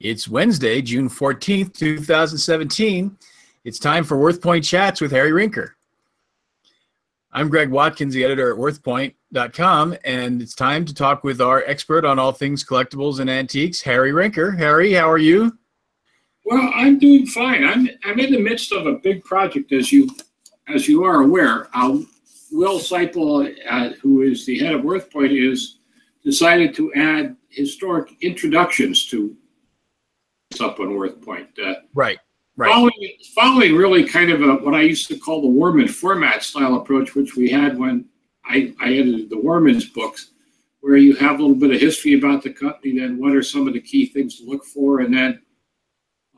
It's Wednesday, June 14th, 2017. It's time for WorthPoint Chats with Harry Rinker. I'm Greg Watkins, the editor at worthpoint.com, and it's time to talk with our expert on all things collectibles and antiques, Harry Rinker. Harry, how are you? Well, I'm doing fine. I'm I'm in the midst of a big project, as you as you are aware. Uh, Will Seippel, uh, who is the head of WorthPoint, is decided to add historic introductions to up on WorthPoint. Uh, right. Right. Following, following really kind of a, what I used to call the Warman format style approach, which we had when I, I edited the Warman's books, where you have a little bit of history about the company, then what are some of the key things to look for, and then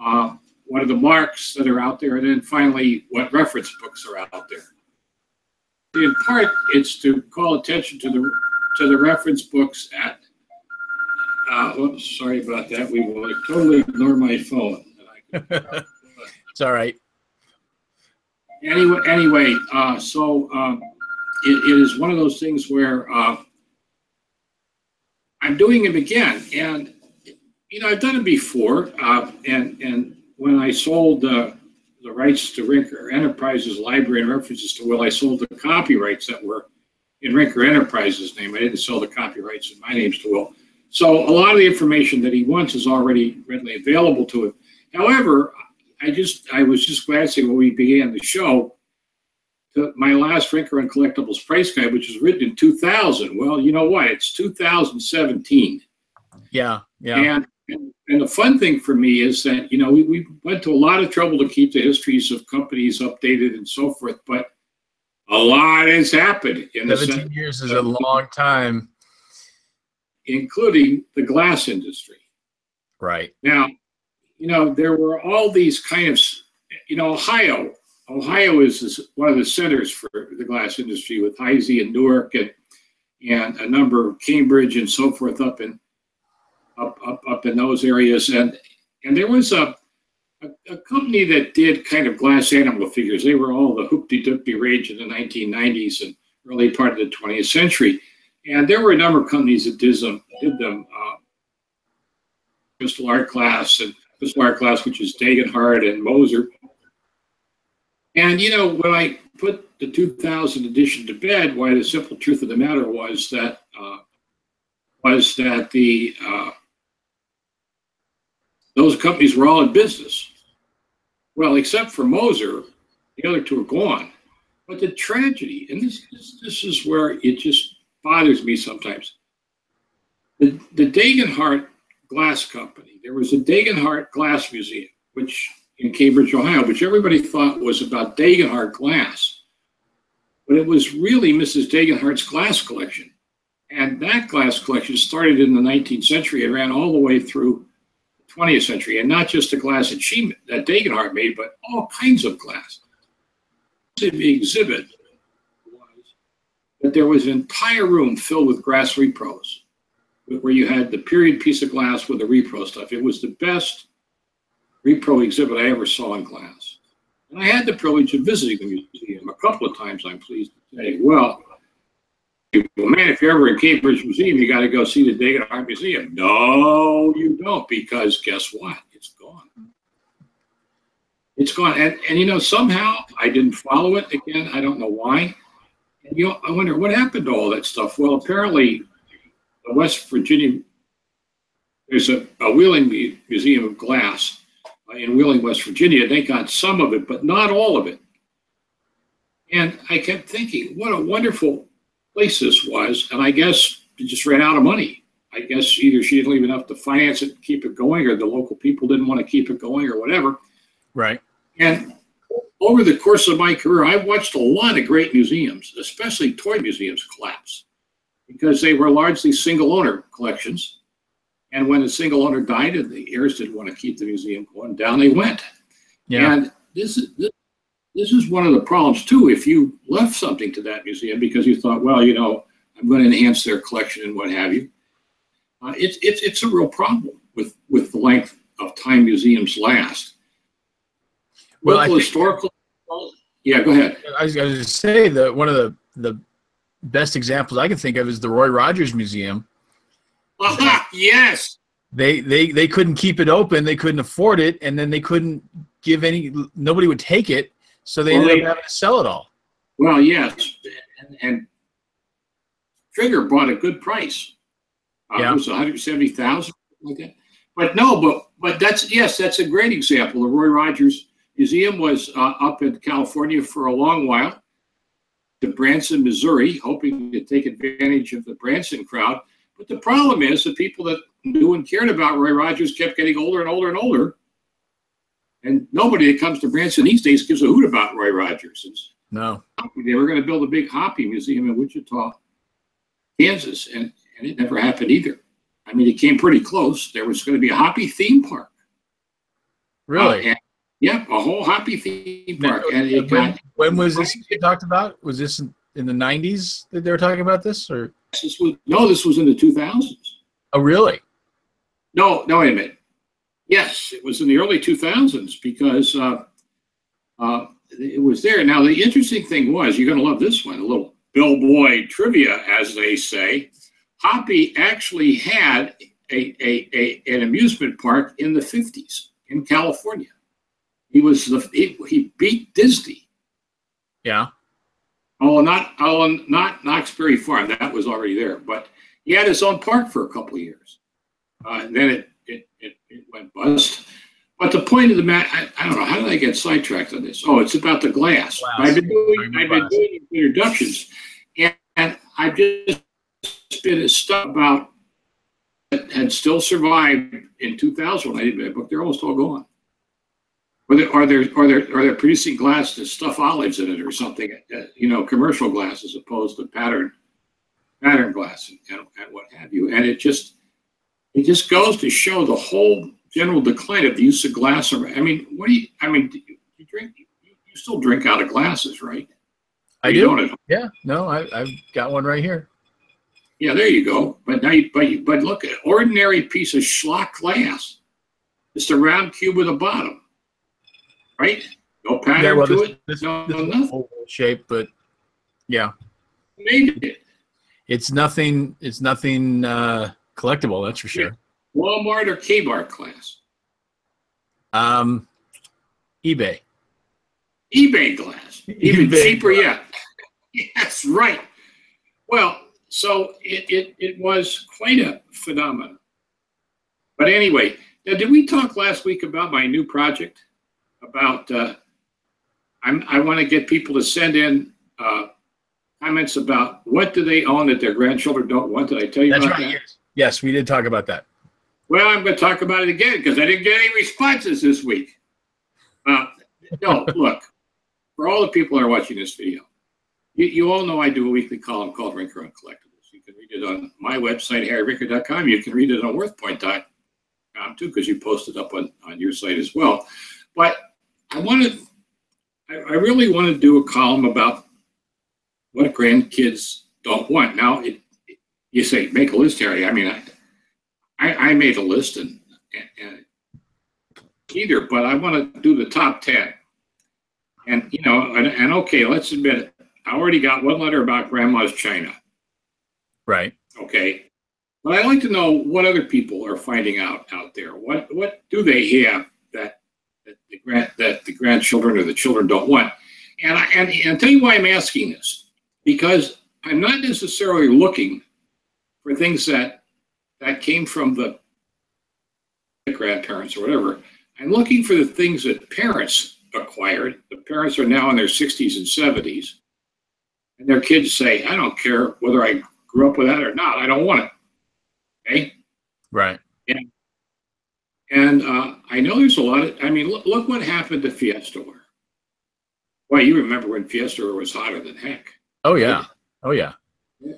uh, what are the marks that are out there, and then finally what reference books are out there. In part, it's to call attention to the to the reference books at. Uh, oops, sorry about that. We will totally ignore my phone. it's all right. Anyway, anyway, uh, so um, it, it is one of those things where uh, I'm doing it again, and you know I've done it before, uh, and and when I sold the rights to Rinker Enterprises library and references to Will, I sold the copyrights that were in Rinker Enterprises' name. I didn't sell the copyrights in my names to Will. So a lot of the information that he wants is already readily available to him. However, I just I was just glancing when we began the show to my last Rinker and Collectibles price guide, which was written in 2000. Well, you know what? It's 2017. Yeah, yeah. And and, and the fun thing for me is that you know we, we went to a lot of trouble to keep the histories of companies updated and so forth, but a lot has happened in 17 the years is a long time including the glass industry right now you know, there were all these kind of, you know, Ohio. Ohio is one of the centers for the glass industry with Heisey and Newark and and a number of Cambridge and so forth up in up up, up in those areas. And and there was a, a, a company that did kind of glass animal figures. They were all the hoopty doopty rage in the 1990s and early part of the 20th century. And there were a number of companies that did them, did them uh, crystal art glass and Crystal Art glass, which is Degenhart and Mosser. And you know, when I put the 2000 edition to bed, why the simple truth of the matter was that uh, was that the uh, those companies were all in business. Well, except for Mosser, the other two are gone. But the tragedy, and this this, this is where it just bothers me sometimes. The, the Degenhart Glass Company. There was a Degenhart Glass Museum, which in Cambridge, Ohio, which everybody thought was about Degenhart glass. But it was really Mrs. Degenhart's glass collection. And that glass collection started in the 19th century and ran all the way through the 20th century. And not just the glass that she that Degenhart made, but all kinds of glass. The exhibit that there was an entire room filled with glass repros where you had the period piece of glass with the repro stuff. It was the best repro exhibit I ever saw in glass. And I had the privilege of visiting the museum a couple of times, I'm pleased to say. Well, well man, if you're ever in Cambridge Museum, you got to go see the Degenhart Museum. No, you don't, because guess what? It's gone. It's gone. And, and you know, somehow I didn't follow it again. I don't know why. And, you know, I wonder what happened to all that stuff. Well, apparently the West Virginia, there's a, a Wheeling Museum of Glass uh, in Wheeling, West Virginia. They got some of it, but not all of it. And I kept thinking, what a wonderful place this was. And I guess it just ran out of money. I guess either she didn't leave enough to finance it and keep it going, or the local people didn't want to keep it going, or whatever. Right. And over the course of my career, I've watched a lot of great museums, especially toy museums, collapse because they were largely single owner collections. And when the single owner died and the heirs didn't want to keep the museum going, down they went. Yeah. And this is this, this is one of the problems too. If you left something to that museum because you thought, well, you know, I'm going to enhance their collection and what have you, uh, it's it's it's a real problem with with the length of time museums last. Well, Local historical. Yeah, go ahead. I was going to say that one of the the best examples I can think of is the Roy Rogers Museum. yes. they they they couldn't keep it open. They couldn't afford it, and then they couldn't give any. Nobody would take it, so they Well, ended they- up having to sell it all. Well, yes, and, and Trigger bought a good price. Uh, Yeah. It was one hundred seventy thousand, like that. But no, but but that's yes, that's a great example. The Roy Rogers Museum was uh, up in California for a long while. To Branson, Missouri, hoping to take advantage of the Branson crowd. But the problem is the people that knew and cared about Roy Rogers kept getting older and older and older. And nobody that comes to Branson these days gives a hoot about Roy Rogers. It's, No. they were going to build a big hoppy museum in Wichita, Kansas, and, and it never happened either. I mean, it came pretty close. There was going to be a hoppy theme park. Really? Uh, and- yeah, a whole hoppy theme park. When, got, when was this talked about? Was this in, in the '90s that they were talking about this, or this was, no, this was in the 2000s. oh, really? No, no, wait a minute. Yes, it was in the early 2000s because uh, uh, it was there. Now, the interesting thing was, you're going to love this one, a little Bill Boyd trivia, as they say. Hoppy actually had a, a, a, an amusement park in the 50s in California. He was the he, he beat Disney. Yeah. Oh, not oh, not Knott's Berry Farm. That was already there, but he had his own park for a couple of years. Uh, and then it, it it it went bust. But the point of the matter, I, I don't know how did I get sidetracked on this. Oh, it's about the glass. Glass. I've been doing I've been doing introductions, and, and I've just been stuff about that had still survived in 2000 when I did my book. They're almost all gone. Are there, are there, are there, are they producing glass to stuff olives in it or something? uh, You know, commercial glass as opposed to pattern, pattern glass and, and, and what have you. And it just, it just goes to show the whole general decline of the use of glass. I mean, what do you? I mean, you, you drink? You, you still drink out of glasses, right? I You do. don't. Yeah. No, I, I've got one right here. Yeah, there you go. But now, you, but you, but look at ordinary piece of schlock glass. It's a round cube with a bottom, right? No pattern yeah. Well, to this, it. this, No, this no, oval shape, but yeah, Made it. it's nothing. It's nothing uh, collectible. That's for sure. Walmart or Kmart class. Um, eBay. eBay glass, even eBay cheaper glass. yet. Yes, right. Well, so it, it, it was quite a phenomenon. But anyway, now, did we talk last week about my new project? About uh, I'm, I want to get people to send in uh, comments about what do they own that their grandchildren don't want. Did I tell you That's about right. that? Yes. Yes, we did talk about that. Well, I'm going to talk about it again because I didn't get any responses this week. Uh, no, look, for all the people that are watching this video, you, you all know I do a weekly column called Rinker on Collectibles. You can read it on my website, harryrinker.com. You can read it on worthpoint.com too, because you post it up on, on your site as well. But I wanted, I, I really want to do a column about what grandkids don't want. Now, it, you say, make a list, Harry. I mean, I, I, I made a list and, and, either, but I want to do the top 10. And, you know, and, and okay, let's admit it. I already got one letter about grandma's China. Right. Okay. But I'd like to know what other people are finding out out there. What, what do they have that the grand, that the grandchildren or the children don't want? And I, and, and I'll tell you why I'm asking this, because I'm not necessarily looking for things that, that came from the grandparents or whatever. I'm looking for the things that parents acquired. The parents are now in their 60s and 70s. And their kids say, I don't care whether I grew up with that or not. I don't want it. Okay. Right. And uh, I know there's a lot of, I mean, look, look what happened to Fiesta Ware. Well, you remember when Fiesta was hotter than heck. Oh yeah. Oh yeah.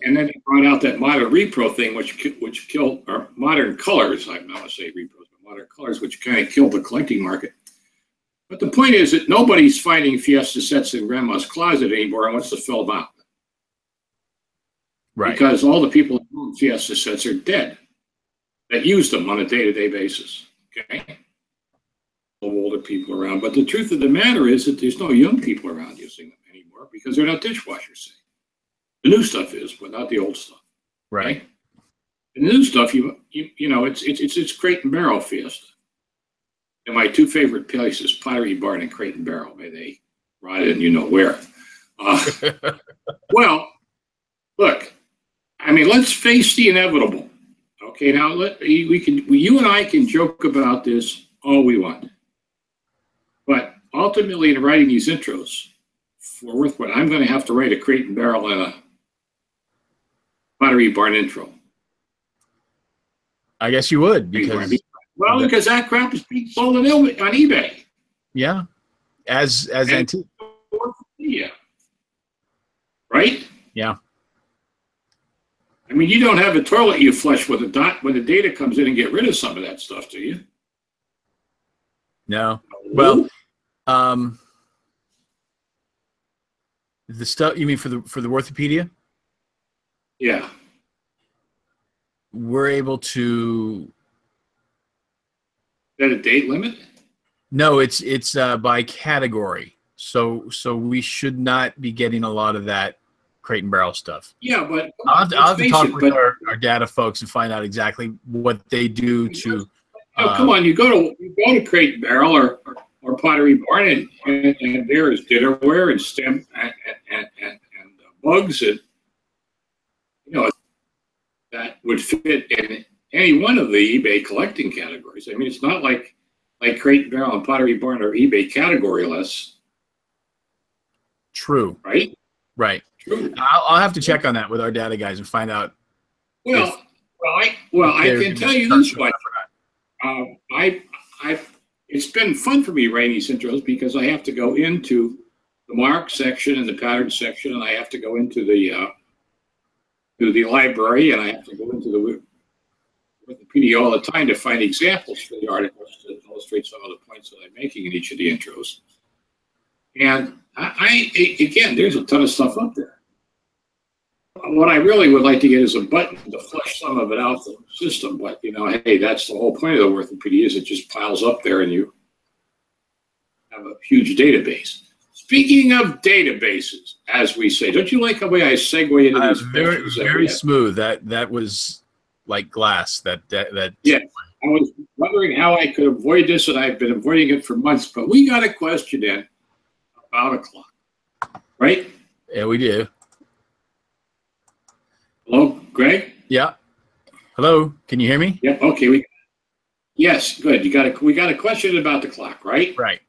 And then they brought out that modern repro thing, which which killed or modern colors. I'm not going to say repros, but modern colors, which kind of killed the collecting market. But the point is that nobody's finding Fiesta sets in grandma's closet anymore and wants to fill them out Right. because all the people who own Fiesta sets are dead that use them on a day-to-day basis. Okay, All the older people around, but the truth of the matter is that there's no young people around using them anymore because they're not dishwashers. The new stuff is, but not the old stuff. Right. Okay? the new stuff, you, you, you know, it's, it's, it's, it's Crate and Barrel Fiesta. And my two favorite places, Pottery Barn and Crate and Barrel, may they rot in you know where. Uh, well, look, I mean, let's face the inevitable. Okay, now let we can you and I can joke about this all we want, but ultimately, in writing these intros for Worthpoint, I'm going to have to write a crate and barrel and a pottery barn intro. I guess you would because well, because that crap is being sold on eBay. Yeah, as as and antique. Yeah. Right. Yeah. I mean, you don't have a toilet you flush with a dot when the data comes in and get rid of some of that stuff, do you? No. Well, um, the stuff you mean for the for the Worthopedia? Yeah. We're able to. Is that a date limit? No, it's it's uh, by category. So so we should not be getting a lot of that crate and barrel stuff. Yeah, but I'll have to, I'll have to talk it, with our, our data folks and find out exactly what they do to. Uh, come on, you go to you go to Crate and Barrel or, or, or Pottery Barn, and, and, and, there is dinnerware and stem and and, and, and bugs and you know that would fit in any one of the eBay collecting categories. I mean, it's not like like Crate and Barrel and Pottery Barn are eBay categoryless. True. Right. Right. I'll, I'll, have to check on that with our data guys and find out. Well, if, well, I well I can tell you this much. Uh, I I it's been fun for me writing these intros because I have to go into the mark section and the pattern section, and I have to go into the uh, to the library, and I have to go into the Wikipedia all the time to find examples for the articles to illustrate some of the points that I'm making in each of the intros. And I, I again, there's a ton of stuff up there. What I really would like to get is a button to flush some of it out the system. But you know, hey, that's the whole point of the Worthopedia is it just piles up there and you have a huge database. Speaking of databases, as we say, don't you like the way I segue into uh, these? Very, very smooth. That that was like glass. That that that. Yeah, I was wondering how I could avoid this, and I've been avoiding it for months. But we got a question in about a clock, right? Yeah, we do. Hello, Greg. Yeah. Hello. Can you hear me? Yep. Okay. We. Yes. Good. You got a. We got a question about the clock, right? Right.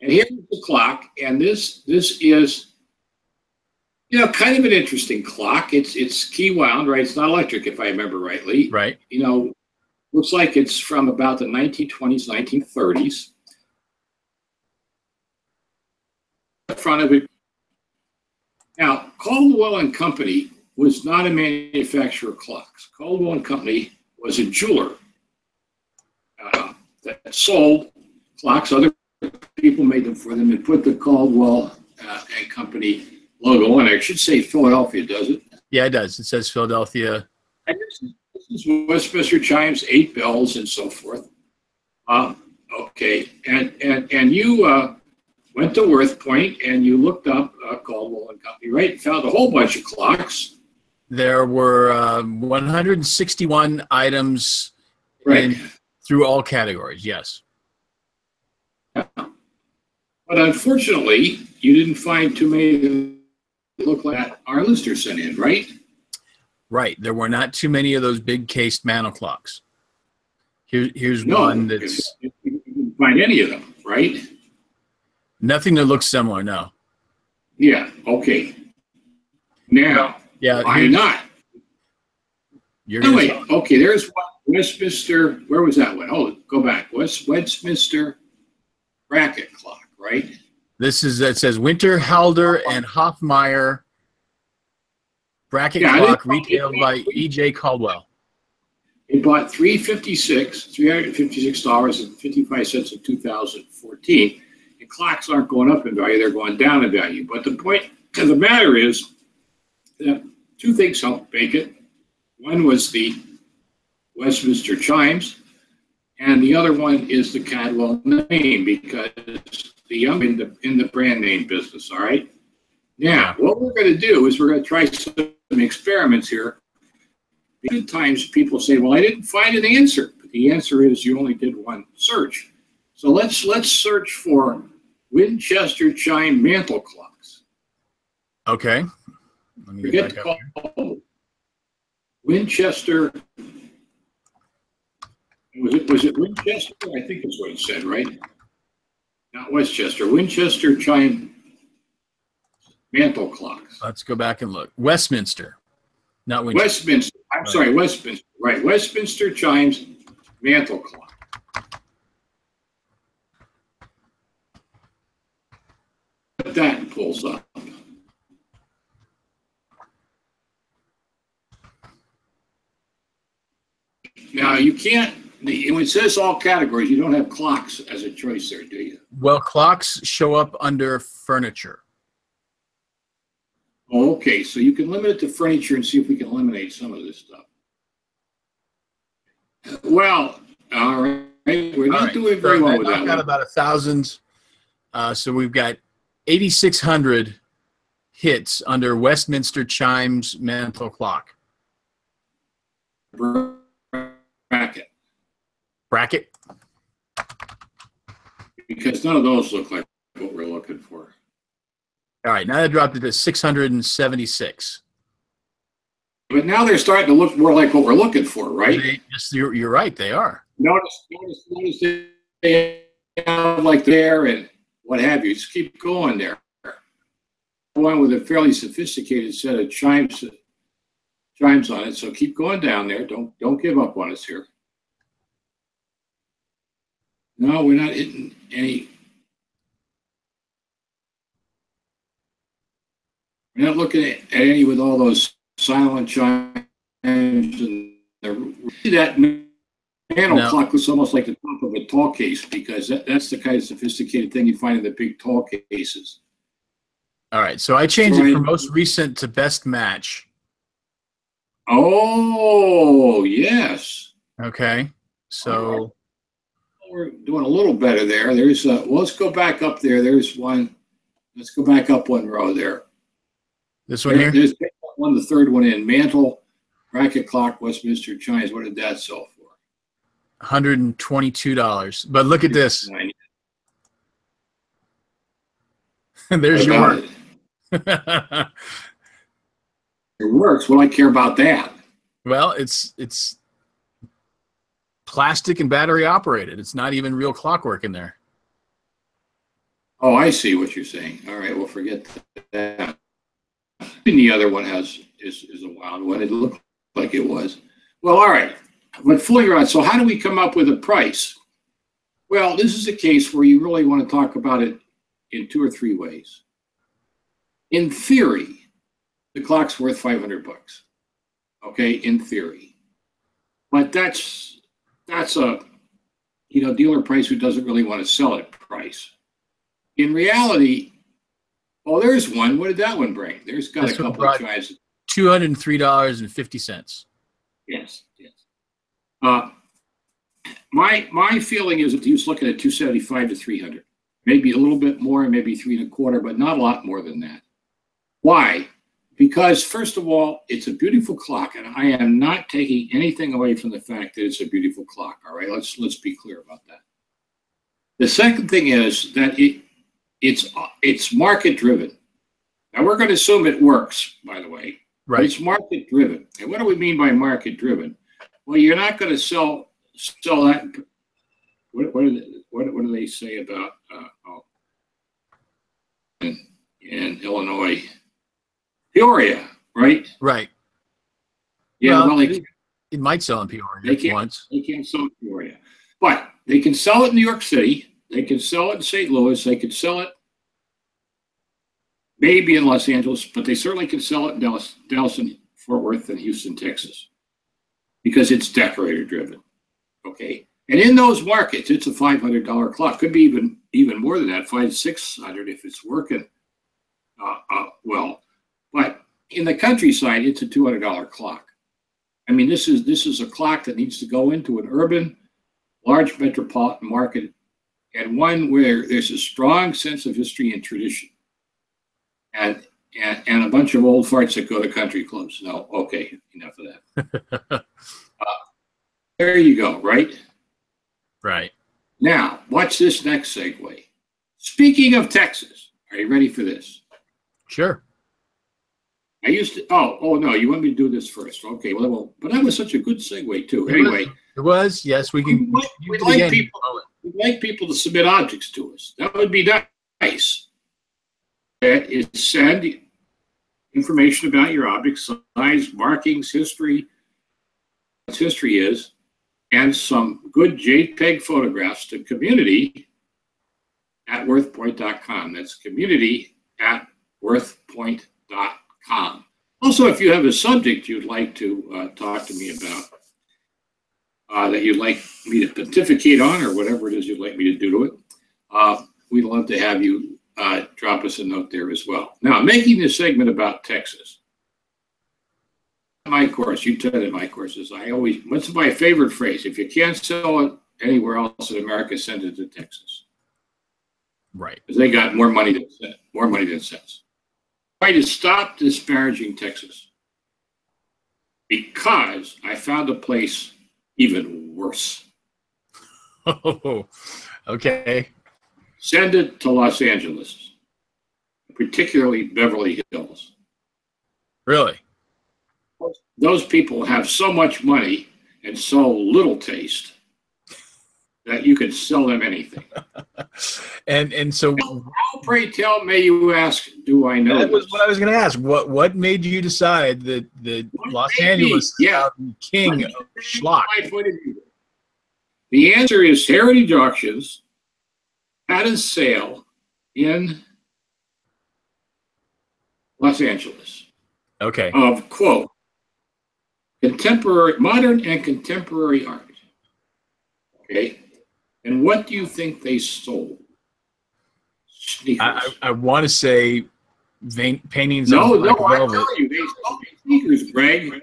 And here's the clock, and this this is, you know, kind of an interesting clock. It's it's key wound, right? It's not electric, if I remember rightly. Right. You know, looks like it's from about the 1920s, 1930s. front of it. Now, Caldwell and Company was not a manufacturer of clocks. Caldwell and Company was a jeweler uh, that sold clocks. Other people made them for them and put the Caldwell uh, and Company logo on it. I should say Philadelphia, does it? Yeah, it does. It says Philadelphia. And this, is, this is Westminster chimes, eight bells, and so forth. Uh, okay, and and and you uh, went to Worth and you looked up uh, Caldwell and Company, right? And Found a whole bunch of clocks. There were uh, 161 items right. in, through all categories. Yes. Yeah. But unfortunately, you didn't find too many that look like our lister sent in, right? Right. There were not too many of those big cased mantle clocks. Here, here's no, one that's. You didn't find any of them, right? Nothing that looks similar, no. Yeah, okay. Now, yeah, why not? You're no, wait, okay, there's one, Westminster, where was that one? Oh, go back. West Westminster bracket clock, right? This is, it says Winterhalder, and Hofmeier bracket Yeah, clock retailed by E.J. Caldwell. It bought three fifty-six, three hundred and fifty-six dollars and fifty-five cents in two thousand fourteen And clocks aren't going up in value, they're going down in value. But the point of the matter is that two things helped it. One was the Westminster chimes, and the other one is the Caldwell name because the young in the in the brand name business. All right. Now, what we're going to do is we're going to try some experiments here At times people say, well, I didn't find an answer. But the answer is you only did one search. So let's let's search for Winchester chime mantle clocks. Okay. Let me Forget get to back up call here. Winchester. Was it was it Winchester? I think that's what it said, right? Not Westchester. Winchester chime mantle clocks. Let's go back and look. Westminster, not Winchester. Westminster. I'm Right. sorry, Westminster. Right, Westminster chimes mantle clock. That pulls up. Now you can't. When it says all categories, you don't have clocks as a choice there, do you? Well, clocks show up under furniture. Oh, okay, so you can limit it to furniture and see if we can eliminate some of this stuff. Well, all right, we're not right, doing very so well that with knocked that out one. about a thousand. Uh, so we've got 8,600 hits under Westminster Chimes mantle clock Bracket, bracket. because none of those look like what we're looking for. All right, now that dropped it to 676. But now they're starting to look more like what we're looking for, right? They- yes, you're, you're right. They are. Notice, notice, notice they have like there and what have you. Just keep going there. One with a fairly sophisticated set of chimes, chimes on it. So keep going down there. Don't don't give up on us here. No, we're not hitting any. We're not looking at, at any with all those silent chimes and the, see that panel No. clock looks almost like the top of a tall case because that, that's the kind of sophisticated thing you find in the big tall cases. All right, so I changed it Right. from most recent to best match. Oh, yes. Okay, so We're doing a little better there. There's, uh, well, let's go back up there. There's one. Let's go back up one row there. this one here. There's one, the third one in mantle, bracket clock, Westminster chimes. What did that sell for? $122. But look at this. There's your it. It works. What do I care about that? well, it's it's plastic and battery operated. It's not even real clockwork in there. Oh, I see what you're saying. All right, well, forget that. And the other one has, is, is a wild one. It looked like it was. Well, all right, but fooling around. So how do we come up with a price? Well, this is a case where you really want to talk about it in two or three ways. In theory, the clock's worth 500 bucks. Okay, in theory. But that's, that's a, you know, dealer price who doesn't really want to sell it price in reality, oh, there's one. What did that one bring? There's got This a couple of tries. Two hundred and three dollars and fifty cents. Yes, yes. Uh, my my feeling is that he was looking at 275 to 300, maybe a little bit more, maybe three and a quarter, but not a lot more than that. Why? Because first of all, it's a beautiful clock, and I am not taking anything away from the fact that it's a beautiful clock. All right, let's let's be clear about that. The second thing is that it it's it's market driven. Now we're going to assume it works, by the way. Right. It's market driven. And what do we mean by market driven? Well, you're not going to sell sell that. What what do they, what, what do they say about uh, oh, in, in Illinois, Peoria, right? Right. Yeah, Well, well, they, It might sell in Peoria They can't- once. they can't sell it in Peoria, but they can sell it in New York City. They can sell it in St. Louis. They could sell it maybe in Los Angeles, but they certainly can sell it in Dallas, Dallas and Fort Worth and Houston, Texas, because it's decorator driven. Okay, and in those markets, it's a five hundred dollar clock. Could be even even more than that, five six hundred if it's working uh, uh, well. But in the countryside, it's a two hundred dollar clock. I mean, this is this is a clock that needs to go into an urban, large metropolitan market, and one where there's a strong sense of history and tradition. And and, and a bunch of old farts that go to country clubs. No, okay, enough of that. uh, there you go, right? Right. Now, watch this next segue. Speaking of Texas, are you ready for this? Sure. I used to. Oh, oh no! You want me to do this first? Okay. Well, well but that was such a good segue too. Anyway, it was. Yes, we can. We'd like, we'd like people. We'd like people to submit objects to us. That would be nice. That is send information about your object, size, markings, history, what history is, and some good JPEG photographs to community at worthpoint.com. That's community at worthpoint.com. Also, if you have a subject you'd like to uh, talk to me about, uh, that you'd like me to pontificate on, or whatever it is you'd like me to do to it, uh, we'd love to have you uh, drop us a note there as well. Now, making this segment about Texas. My course, you attended my courses. I always, what's my favorite phrase? If you can't sell it anywhere else in America, send it to Texas. Right. Because they got more money than more money than sense. Try to stop disparaging Texas because I found a place even worse. Oh, okay. Send it to Los Angeles, particularly Beverly Hills. Really? Those people have so much money and so little taste that you could sell them anything. and and so how pray tell may you ask do I know that was this? what I was gonna ask. What what made you decide that the Los Angeles yeah. king of schlock? The answer is Heritage Auctions had a sale in Los Angeles. Okay. Of quote contemporary modern and contemporary art. Okay. And what do you think they sold? Sneakers. I, I, I want to say vein, paintings no, of no, I tell you, they sold sneakers, Greg.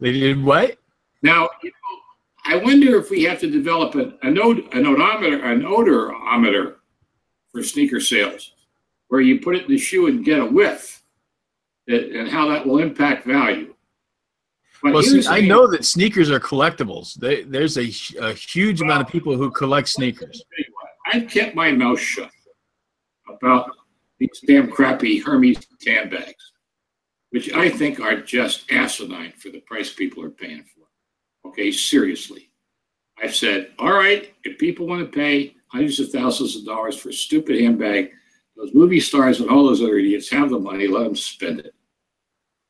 They did what? Now, you know, I wonder if we have to develop an, an, an odometer, an odorometer for sneaker sales, where you put it in the shoe and get a whiff, and how that will impact value. Well, see, I know that sneakers are collectibles. They, there's a, a huge well, amount of people who collect sneakers. I've kept my mouth shut about these damn crappy Hermes handbags, which I think are just asinine for the price people are paying for. Okay, seriously. I've said, all right, if people want to pay hundreds of thousands of dollars for a stupid handbag, those movie stars and all those other idiots have the money, let them spend it.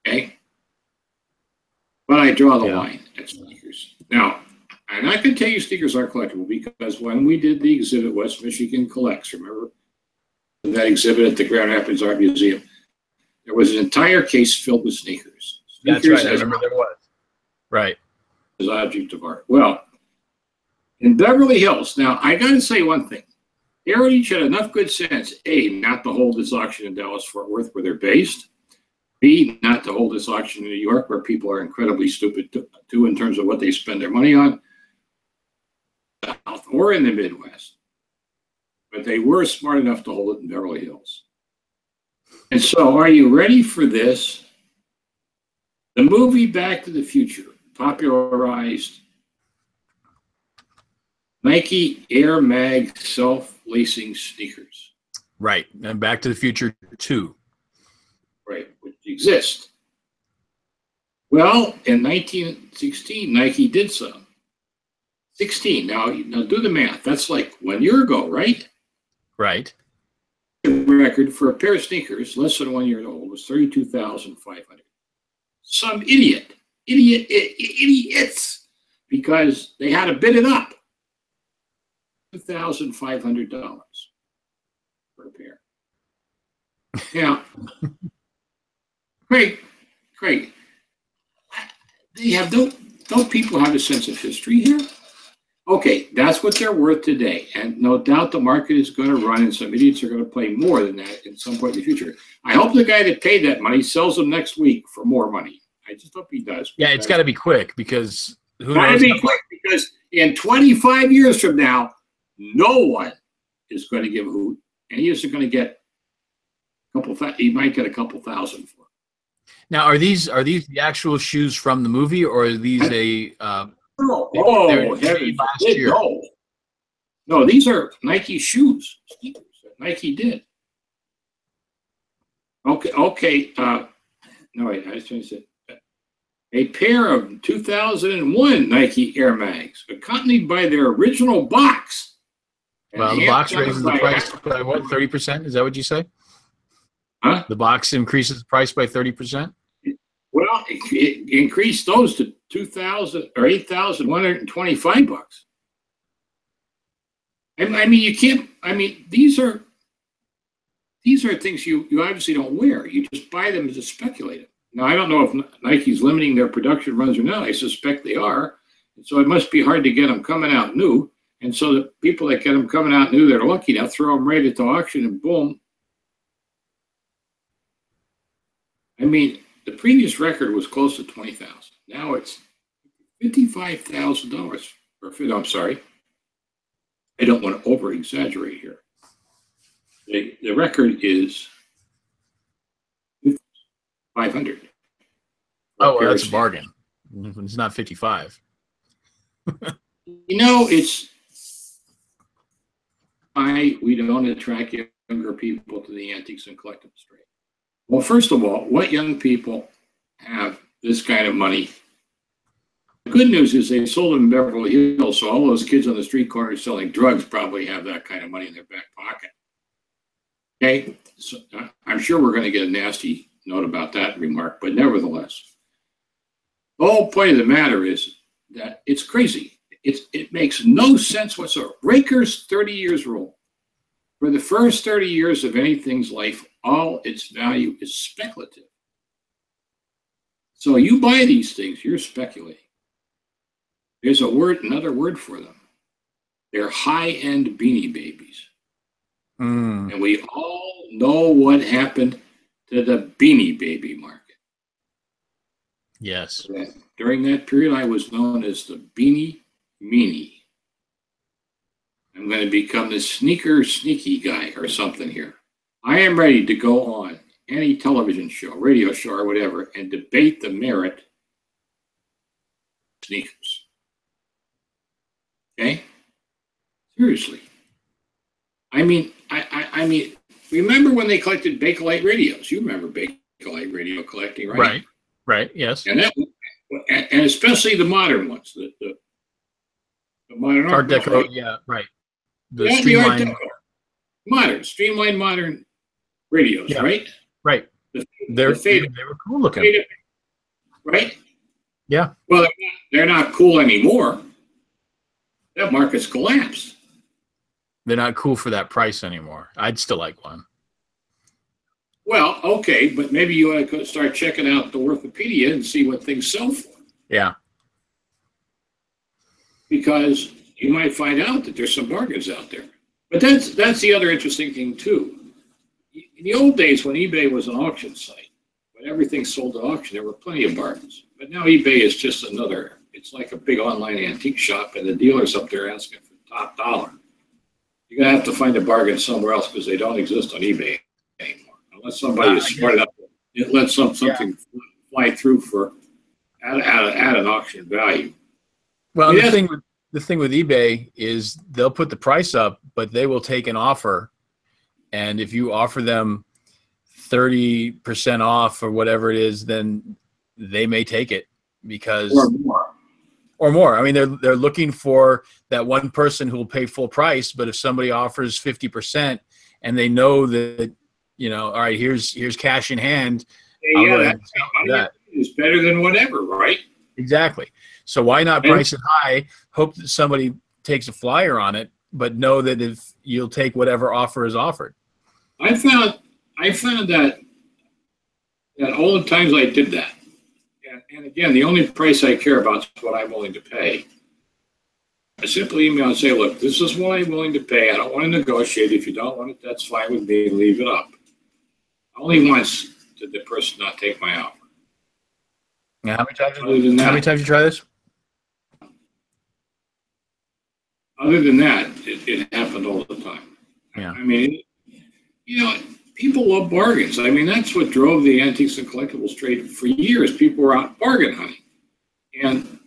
Okay? But I draw the yeah. line at sneakers. Now, and I can tell you sneakers are collectible because when we did the exhibit, West Michigan Collects, remember that exhibit at the Grand Rapids Art Museum? There was an entire case filled with sneakers. sneakers That's right. I remember there was. Right. As object of art. Well, in Beverly Hills, now I got to say one thing. Heritage had enough good sense, A, not to hold this auction in Dallas Fort Worth where they're based, B, not to hold this auction in New York, where people are incredibly stupid too in terms of what they spend their money on, South or in the Midwest. But they were smart enough to hold it in Beverly Hills. And so, are you ready for this? The movie Back to the Future popularized Nike Air Mag self lacing sneakers. Right. And Back to the Future 2 right, which exist. Well, in 1916, Nike did so. 16. Now, now do the math. That's like one year ago, right? Right. Record for a pair of sneakers less than one year old was 32,500. Some idiot, idiot, idiots, because they had to bid it up. $2,500 for a pair. Now, Great, great. They have don't don't people have a sense of history here? Okay, that's what they're worth today, and no doubt the market is going to run, and some idiots are going to pay more than that at some point in the future. I hope the guy that paid that money sells them next week for more money. I just hope he does. Yeah, it's got to be quick because who knows? Got to be quick because in 25 years from now, no one is going to give a hoot, and he is going to get a couple, he might get a couple thousand for. it. Now, are these are these the actual shoes from the movie, or are these a? Uh, Oh, oh, heavens last year. No. No, these are Nike shoes, sneakers that Nike did. Okay, okay, uh, no, wait, I was trying to say, a pair of two thousand and one Nike Air Mags, accompanied by their original box. well, the box raises the price by what? Thirty percent? Is that what you say? Huh? The box increases the price by thirty percent. Well, it, it increased those to two thousand or eight thousand one hundred and twenty-five bucks. I, I mean, you can't. I mean, these are these are things you you obviously don't wear. You just buy them as a speculator. Now, I don't know if Nike's limiting their production runs or not. I suspect they are. So it must be hard to get them coming out new. And so the people that get them coming out new, they're lucky now, throw them right at the auction and boom. I mean, the previous record was close to twenty thousand. Now it's fifty-five thousand dollars. Or no, I'm sorry. I don't want to over exaggerate here. The the record is five hundred. Oh, well, that's a bargain. It's not fifty-five. You know, it's why we don't attract younger people to the antiques and collectibles trade. Well, first of all, what young people have this kind of money? The good news is they sold them in Beverly Hills, so all those kids on the street corners selling drugs probably have that kind of money in their back pocket. Okay, so uh, I'm sure we're going to get a nasty note about that remark, but nevertheless, the whole point of the matter is that it's crazy. It's, it makes no sense whatsoever. Rinker's 30 years rule. For the first 30 years of anything's life, all its value is speculative. So you buy these things, you're speculating. There's a word, another word for them. They're high-end beanie babies. Mm, And we all know what happened to the beanie baby market. yes. During that period, I was known as the beanie meanie. I'm going to become the sneaker sneaky guy or something here. I am ready to go on any television show, radio show, or whatever, and debate the merit sneakers. Okay? Seriously. I mean, I, I, I mean, remember when they collected Bakelite radios? You remember Bakelite radio collecting, right? Right. Right. Yes. And that, and especially the modern ones, the, the, the modern Art Deco. right? Yeah. Right. The Yeah, the Art streamlined. Deco. Modern, streamlined modern radios, Yeah. right? Right. The- They're the they were cool looking. Fade- Right? Yeah. Well, they're not, cool anymore. That market's collapsed. They're not cool for that price anymore. I'd still like one. Well, okay, but maybe you ought to start checking out the Worthopedia and see what things sell for. Yeah. because you might find out that there's some bargains out there. But that's that's the other interesting thing too. In the old days, when eBay was an auction site, when everything sold at auction, there were plenty of bargains. But now eBay is just another. It's like a big online antique shop, and the dealers up there asking for top dollar. You're gonna have to find a bargain somewhere else because they don't exist on eBay anymore, unless somebody is smart enough to let some something fly through for at, at, at an auction value. Well, Yeah. the thing with the thing with eBay is they'll put the price up, but they will take an offer, and if you offer them thirty percent off or whatever it is, then they may take it because Or more. or more. I mean, they're they're looking for that one person who will pay full price. But if somebody offers fifty percent and they know that you know, all right, here's here's cash in hand, Yeah, that, ahead and sell for that. is better than whatever, right? Exactly. So why not price it high? Hope that somebody takes a flyer on it, but know that if you'll take whatever offer is offered. I found I found that that all the times I did that, and, and again, the only price I care about is what I'm willing to pay. I simply email and say, look, this is what I'm willing to pay. I don't want to negotiate. If you don't want it, that's fine with me. Leave it up. Only once did the person not take my offer. Now, how many times? Other than How many times you try this? other than that, it, it happened all the time. Yeah. I mean, you know, people love bargains. I mean, that's what drove the antiques and collectibles trade for years. People were out bargain hunting. And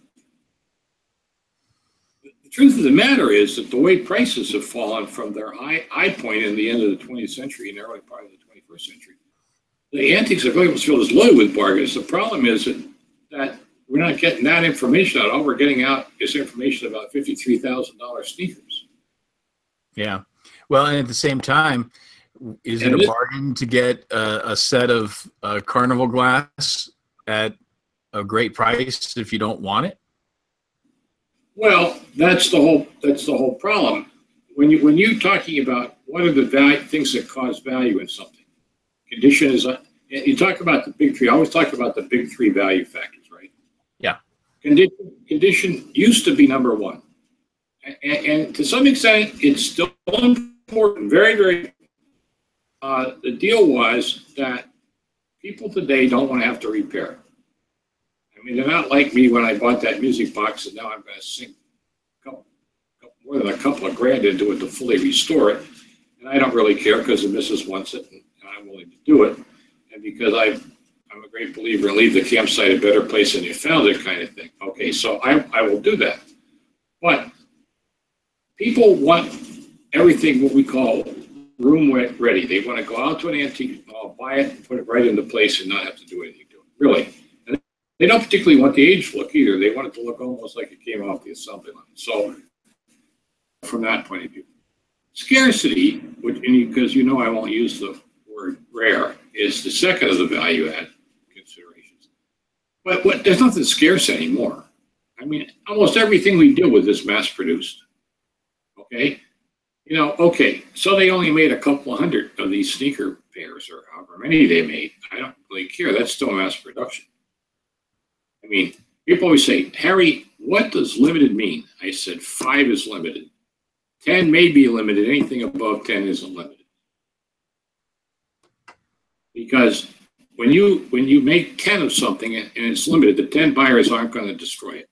the truth of the matter is that the way prices have fallen from their high, high point in the end of the 20th century and early part of the 21st century, the antiques and collectibles field is loaded with bargains. The problem is that, that we're not getting that information out. All we're getting out is information about $53,000 sneakers. Yeah. Well, and at the same time, is it And a this- bargain to get a, a set of uh, carnival glass at a great price if you don't want it? Well, that's the whole, that's the whole problem. When you, when you're talking about what are the value, things that cause value in something, condition is, a- you talk about the big three, I always talk about the big three value factors, right? Yeah. Condition, condition used to be number one. And, and to some extent, it's still important, very, very, uh, the deal was that people today don't want to have to repair. I mean, they're not like me when I bought that music box and now I'm gonna sink a couple, couple- more than a couple of grand into it to fully restore it. And I don't really care because the missus wants it and and I'm willing to do it. And because I, I'm a great believer in leave the campsite a better place than you found it kind of thing. Okay, so I, I will do that. But people want everything what we call room wet ready. They want to go out to an antique mall, buy it, and put it right into place and not have to do anything to it, really. And they don't particularly want the age look either. They want it to look almost like it came off the assembly line. So from that point of view, scarcity, which, because you know I won't use the word rare, is the second of the value add considerations. But what, there's nothing scarce anymore. I mean, almost everything we deal with is mass produced. Okay? You know, okay, so they only made a couple hundred of these sneaker pairs or however many they made. I don't really care. That's still mass production. I mean, people always say, Harry, what does limited mean? I said, five is limited. 10 may be limited. Anything above 10 isn't limited. Because when you when you make 10 of something and it's limited, the 10 buyers aren't going to destroy it.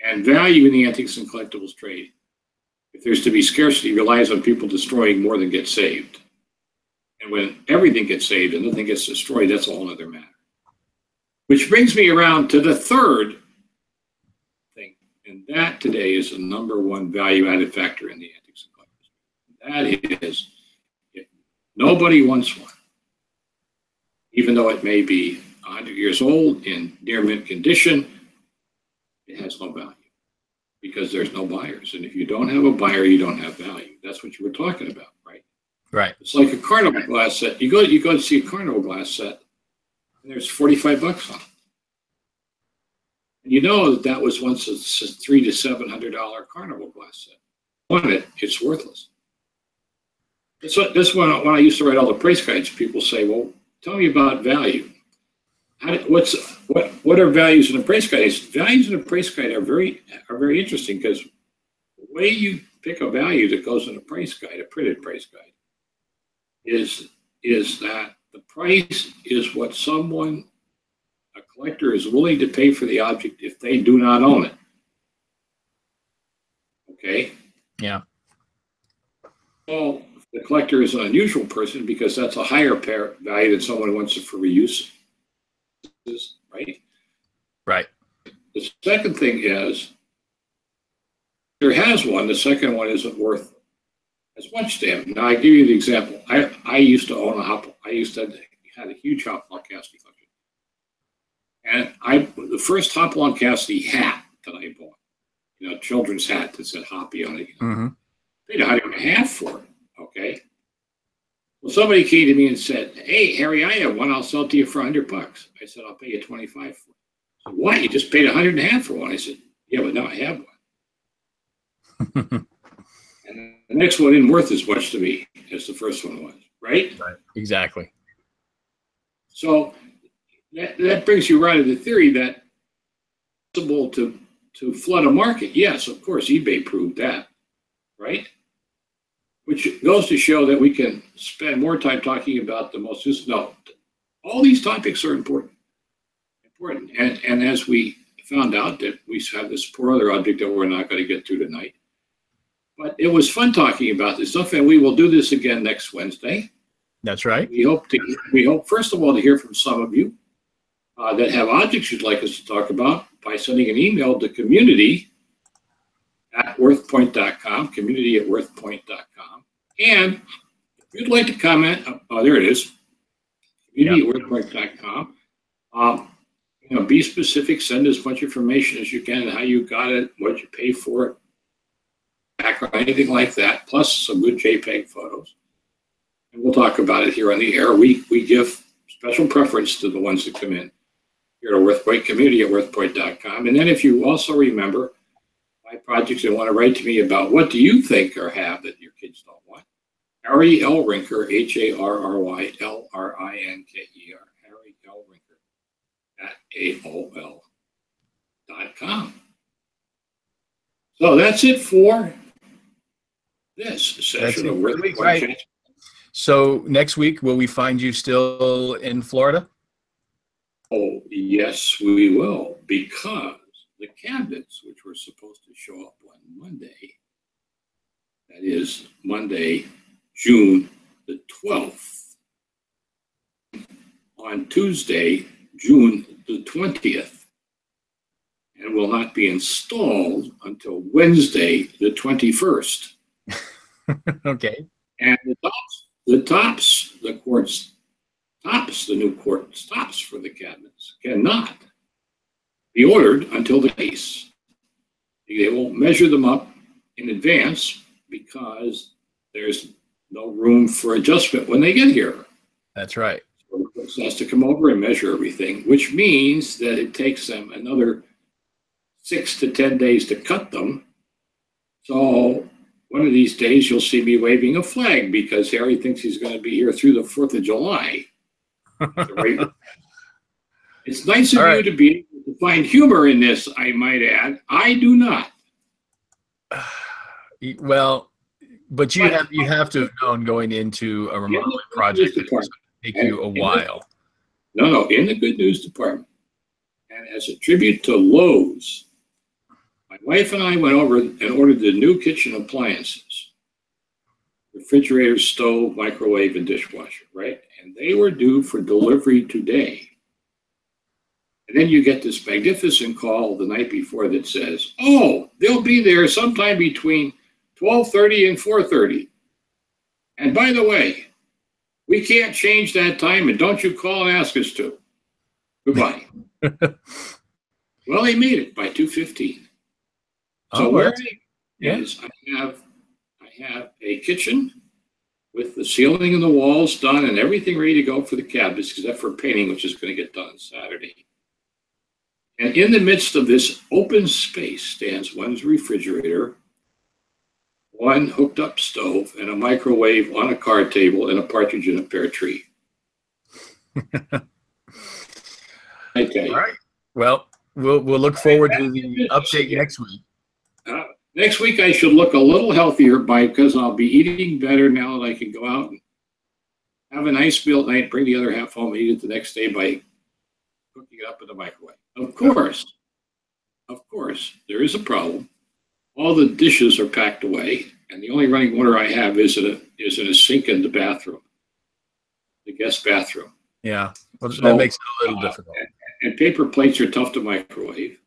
And value in the antiques and collectibles trade, if there's to be scarcity, relies on people destroying more than gets saved. And when everything gets saved and nothing gets destroyed, that's a whole other matter. Which brings me around to the third thing, and that today is the number one value added factor in the antiques and collectibles. That is, nobody wants one, even though it may be 100 years old in near mint condition, it has no value because there's no buyers. And if you don't have a buyer, you don't have value. That's what you were talking about, right? Right. It's like a carnival glass set. You go, you go to see a carnival glass set, and there's 45 bucks on it. And you know that that was once a three to seven hundred dollar carnival glass set. On it, it's worthless. That's what when I, when I used to write all the price guides. People say, "Well, tell me about value. How, what's what what are values in a price guide?" Values in a price guide are very are very interesting because the way you pick a value that goes in a price guide, a printed price guide, is is that the price is what someone a collector is willing to pay for the object if they do not own it. Okay? Yeah. Well, the collector is an unusual person because that's a higher pair value than someone who wants it for reuse. Right? Right. The second thing is there has one, the second one isn't worth as much to him. Now I give you the example. I, I used to own a hop I used to had a huge Hopalong Cassidy collection. And I the first Hopalong Cassidy hat that I bought, you know, children's hat that said Hoppy on it, you know, hmm paid a hundred and a half for it. Okay. Well, somebody came to me and said, Hey, Harry, I have one. I'll sell it to you for a hundred bucks. I said, I'll pay you 25 for it. So what? You just paid a hundred and a half for one. I said, Yeah, but now I have one. And the next one isn't worth as much to me as the first one was, right? Right. exactly. So that, that brings you right to the theory that possible to, to flood a market. Yes, of course, eBay proved that, right? Which goes to show that we can spend more time talking about the most, no, all these topics are important. Important. And, and as we found out that we have this poor other object that we're not going to get to tonight, But it was fun talking about this stuff, and we will do this again next Wednesday. That's right. We hope to. We hope first of all to hear from some of you uh, that have objects you'd like us to talk about by sending an email to community at worthpoint.com, community at worthpoint.com. And if you'd like to comment, oh, there it is, community at Um, you know, be specific, send as much information as you can, how you got it, what you pay for it, background, anything like that, plus some good JPEG photos. And we'll talk about it here on the air. We, we give special preference to the ones that come in here to Worthpoint Community at worthpoint.com. And then if you also remember my projects and want to write to me about what do you think or have that your kids don't want, Harry L. Rinker, H A R R Y L R I N K E R, Harry L. Rinker at AOL dot com. So that's it for this session of the week, right. So next week, will we find you still in Florida? Oh, yes, we will, because the cabinets, which were supposed to show up on Monday, that is Monday, June the 12th, on Tuesday, June the 20th, and will not be installed until Wednesday, the 21st. okay. And the tops, the tops, the quartz tops, the new quartz tops for the cabinets cannot be ordered until the case. They won't measure them up in advance because there's no room for adjustment when they get here. That's right. So the folks has to come over and measure everything, which means that it takes them another six to 10 days to cut them. So one of these days you'll see me waving a flag because Harry thinks he's going to be here through the 4th of July. It's nice of All you right. to be find humor in this, I might add. I do not. Well, but you But- have you have to have known going into a In remodeling the project that department. going to take you a In the- while. No, no, in the good news department. And as a tribute to Lowe's, my wife and I went over and ordered the new kitchen appliances refrigerator, stove, microwave, and dishwasher, right? And they were due for delivery today. And then you get this magnificent call the night before that says, "Oh, they'll be there sometime between 12:30 and 4:30." And by the way, we can't change that time, and don't you call and ask us to. Goodbye. well, they made it by 2:15. So Oh, where I yeah. is I have I have a kitchen with the ceiling and the walls done and everything ready to go for the cabinets, except for painting, which is going to get done Saturday. And in the midst of this open space stands one's refrigerator, one hooked up stove, and a microwave on a card table, and a partridge in a pear tree. I tell. All right. Well, we'll we'll look forward to the update next week. Uh, next week I should look a little healthier by because I'll be eating better now that I can go out and have a nice meal at night, bring the other half home, and eat it the next day by cooking it up in the microwave. Of course, of course, there is a problem. All the dishes are packed away, and the only running water I have is in a is in a sink in the bathroom, the guest bathroom. Yeah. Well, So, that makes it a little uh, difficult. And paper plates are tough to microwave.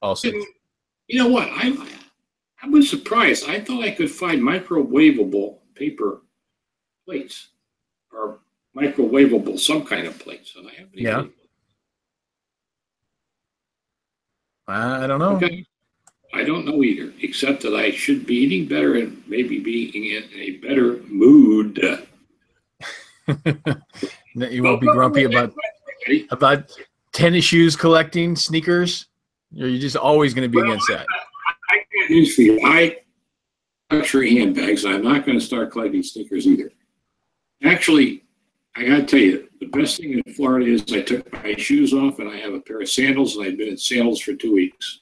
Also, You know what? I I was surprised. I thought I could find microwavable paper plates or microwavable some kind of plates, and I haven't. even- Yeah. I don't know. Okay. I don't know either, except that I should be eating better and maybe being in a better mood. You won't be grumpy about about tennis shoes collecting sneakers. You're just always going to be Well, against that. I got news for you. I luxury handbags. I'm not going to start collecting sneakers either. Actually, I got to tell you, the best thing in Florida is I took my shoes off and I have a pair of sandals, and I've been in sandals for two weeks.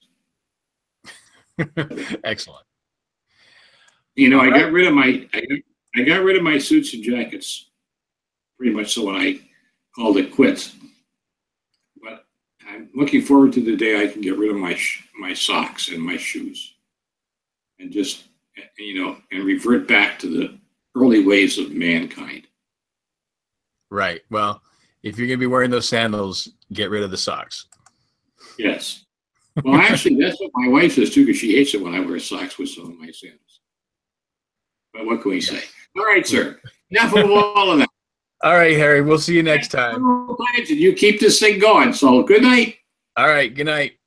Excellent. You know, I All got rid of my I got, I got rid of my suits and jackets, pretty much. So when I called it quits, but I'm looking forward to the day I can get rid of my sh- my socks and my shoes. and just, you know, and revert back to the early ways of mankind. Right. Well, if you're going to be wearing those sandals, get rid of the socks. Yes. Well, actually, that's what my wife says too, because she hates it when I wear socks with some of my sandals. But what can we say? All right, sir. Enough of all of that. All right, Harry. We'll see you next time. You keep this thing going. So good night. All right. Good night.